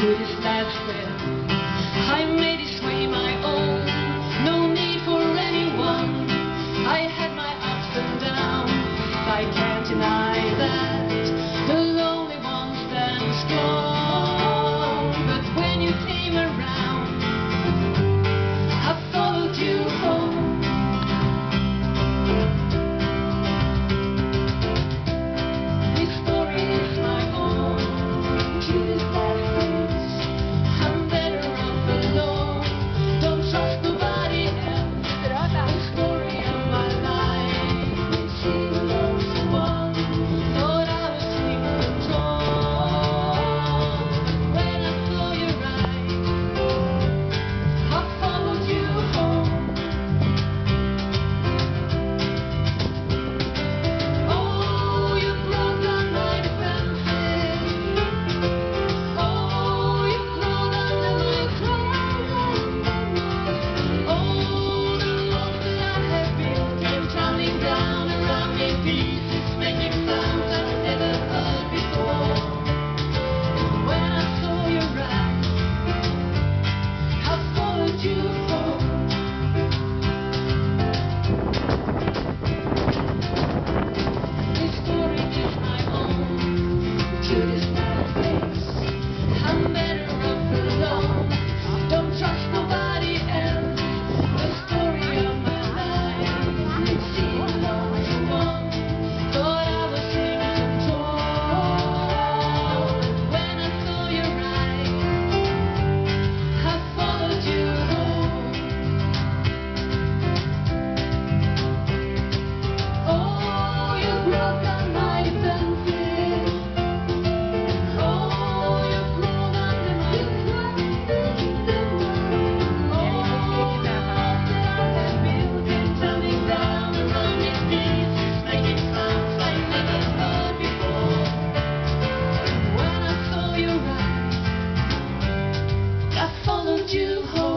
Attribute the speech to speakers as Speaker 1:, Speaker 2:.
Speaker 1: this last step. you you hold?